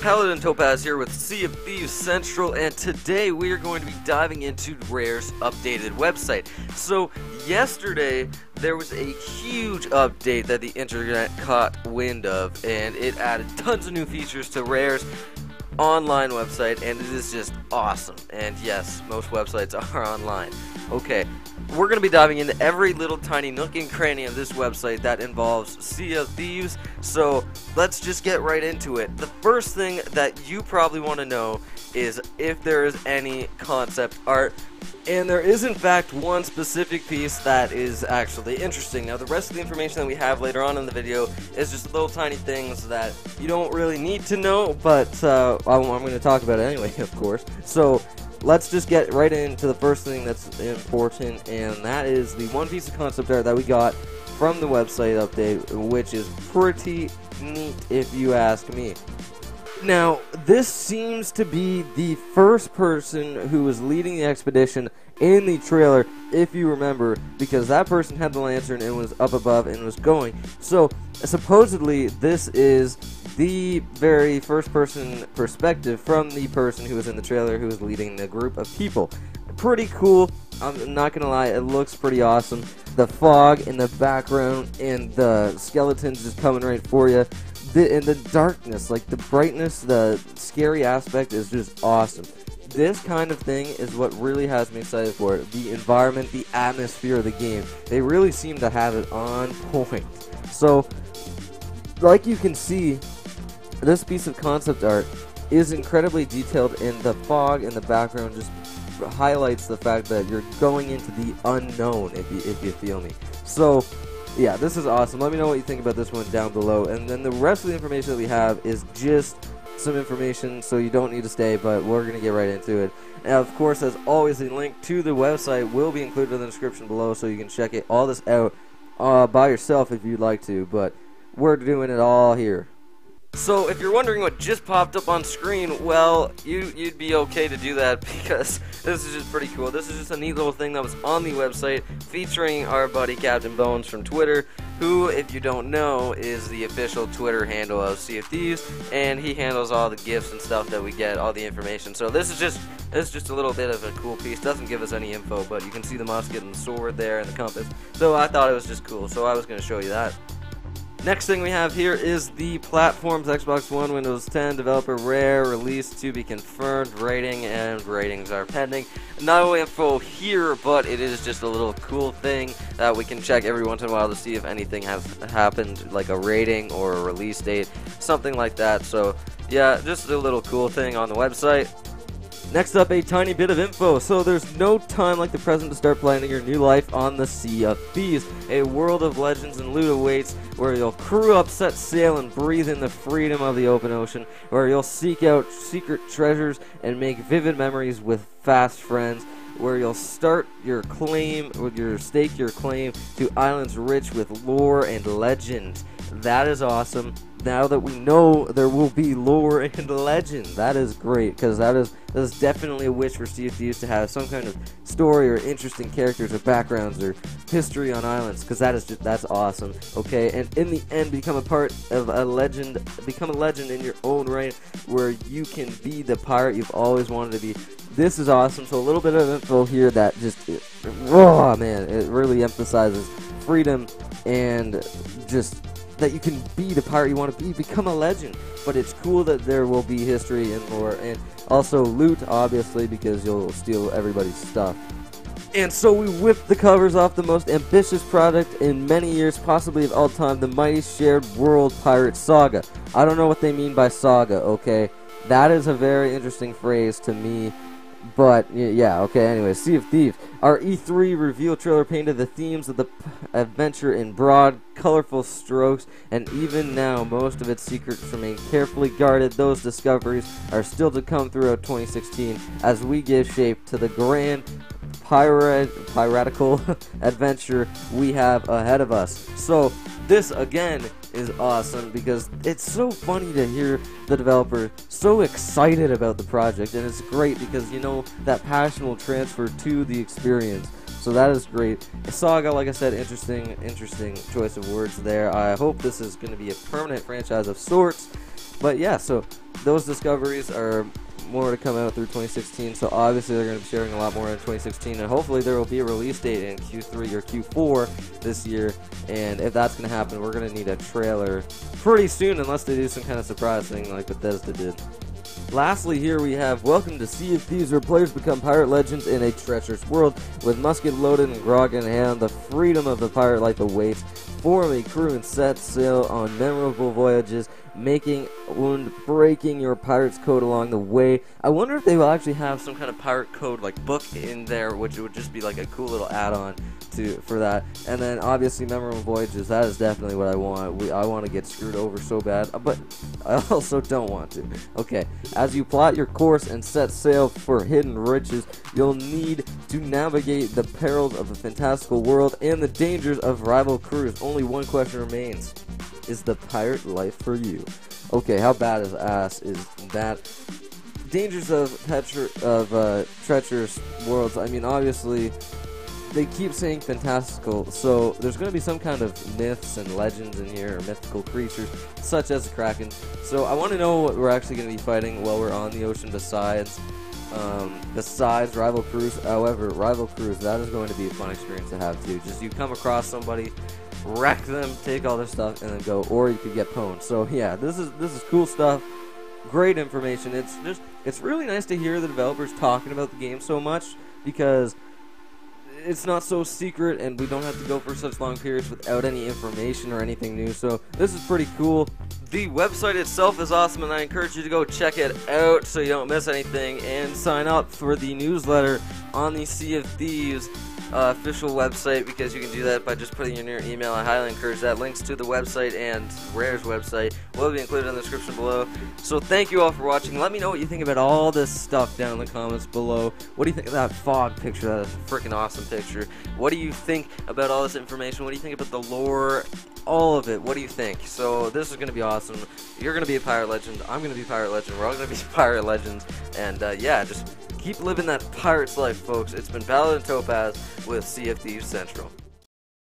Paladin Topaz here with Sea of Thieves Central, and today we are going to be diving into Rare's updated website. So, yesterday there was a huge update that the internet caught wind of, and it added tons of new features to Rare's online website, and it is just awesome. And yes, most websites are online. Okay, we're going to be diving into every little tiny nook and cranny of this website that involves Sea of Thieves, so let's just get right into it. The first thing that you probably want to know is if there is any concept art and there is, in fact, one specific piece that is actually interesting. Now, the rest of the information that we have later on in the video is just little tiny things that you don't really need to know, but uh, I'm going to talk about it anyway, of course. So, let's just get right into the first thing that's important, and that is the one piece of concept art that we got from the website update, which is pretty neat if you ask me. Now, this seems to be the first person who was leading the expedition in the trailer, if you remember, because that person had the lantern and was up above and was going. So, supposedly, this is the very first person perspective from the person who was in the trailer who was leading the group of people. Pretty cool. I'm not gonna lie, it looks pretty awesome. The fog in the background and the skeletons just coming right for you the and the darkness, like the brightness, the scary aspect is just awesome. This kind of thing is what really has me excited for it. The environment, the atmosphere of the game. They really seem to have it on point. So, like you can see, this piece of concept art is incredibly detailed, and the fog in the background just highlights the fact that you're going into the unknown, if you, if you feel me. So, yeah, this is awesome. Let me know what you think about this one down below. And then the rest of the information that we have is just some information, so you don't need to stay, but we're going to get right into it. Now, of course, as always, the link to the website will be included in the description below, so you can check it all this out uh, by yourself if you'd like to, but we're doing it all here. So if you're wondering what just popped up on screen, well, you, you'd be okay to do that because this is just pretty cool. This is just a neat little thing that was on the website featuring our buddy Captain Bones from Twitter, who, if you don't know, is the official Twitter handle of Thieves, and he handles all the gifts and stuff that we get, all the information. So this is just this is just a little bit of a cool piece. Doesn't give us any info, but you can see the musket and the sword there and the compass. So I thought it was just cool, so I was going to show you that. Next thing we have here is the platforms Xbox One, Windows 10, developer Rare, release to be confirmed, rating, and ratings are pending. No info here, but it is just a little cool thing that we can check every once in a while to see if anything has happened, like a rating or a release date, something like that. So, yeah, just a little cool thing on the website. Next up, a tiny bit of info. So there's no time like the present to start planning your new life on the Sea of Thieves. A world of legends and loot awaits where you'll crew up, set sail, and breathe in the freedom of the open ocean, where you'll seek out secret treasures and make vivid memories with fast friends, where you'll start your claim, your stake your claim to islands rich with lore and legend. That is awesome now that we know there will be lore and legend. That is great because that is that is definitely a wish for Sea of Thieves to have some kind of story or interesting characters or backgrounds or history on islands because that is just that's awesome. Okay, and in the end, become a part of a legend, become a legend in your own right, where you can be the pirate you've always wanted to be. This is awesome. So a little bit of info here that just, oh man, it really emphasizes freedom and just that you can be the pirate you want to be, become a legend. But it's cool that there will be history and lore, and also loot, obviously, because you'll steal everybody's stuff. And so we whipped the covers off the most ambitious product in many years, possibly of all time, the mighty shared world pirate saga. I don't know what they mean by saga, okay? That is a very interesting phrase to me but yeah, okay. Anyway, Sea of Thieves. Our E3 reveal trailer painted the themes of the adventure in broad, colorful strokes, and even now, most of its secrets remain carefully guarded. Those discoveries are still to come throughout 2016 as we give shape to the grand pirate piratical adventure we have ahead of us. So this again is awesome because it's so funny to hear the developer so excited about the project and it's great because you know that passion will transfer to the experience. So that is great. Saga, like I said, interesting, interesting choice of words there. I hope this is going to be a permanent franchise of sorts. But yeah, so those discoveries are more to come out through 2016. So obviously they're going to be sharing a lot more in 2016, and hopefully there will be a release date in Q3 or Q4 this year. And if that's going to happen, we're going to need a trailer pretty soon, unless they do some kind of surprise thing like Bethesda did. Lastly, here we have Welcome to Sea of Thieves, where players become pirate legends in a treacherous world. With musket loaded and grog in hand, the freedom of the pirate life awaits. Form a crew and set sail on memorable voyages, making wound, breaking your pirate's code along the way. I wonder if they will actually have some kind of pirate code like book in there, which would just be like a cool little add-on to for that. And then obviously memorable voyages. That is definitely what I want. We I want to get screwed over so bad, uh, but I also don't want to. Okay, as you plot your course and set sail for hidden riches, you'll need to navigate the perils of the fantastical world and the dangers of rival crews. Only one question remains: Is the pirate life for you? Okay, how bad is ass is that? Dangers of of uh, treacherous worlds. I mean, obviously, they keep saying fantastical, so there's going to be some kind of myths and legends in here, or mythical creatures, such as the Kraken. So I want to know what we're actually going to be fighting while we're on the ocean besides um, besides rival crews. However, rival crews, that is going to be a fun experience to have too. Just you come across somebody, wreck them, take all their stuff, and then go, or you could get pwned. So yeah, this is this is cool stuff. Great information. It's just it's really nice to hear the developers talking about the game so much because it's not so secret and we don't have to go for such long periods without any information or anything new. So this is pretty cool. The website itself is awesome and I encourage you to go check it out so you don't miss anything and sign up for the newsletter on the Sea of Thieves uh, official website because you can do that by just putting in your email. I highly encourage that. Links to the website and Rare's website will be included in the description below. So thank you all for watching. Let me know what you think about all this stuff down in the comments below. What do you think of that fog picture? That is a freaking awesome picture. What do you think about all this information? What do you think about the lore? all of it. What do you think? So this is going to be awesome. You're going to be a pirate legend. I'm going to be a pirate legend. We're all going to be pirate legends. And uh, yeah, just Keep living that pirate's life, folks. It's been Paladin Topaz with Thieves Central.